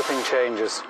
everything changes.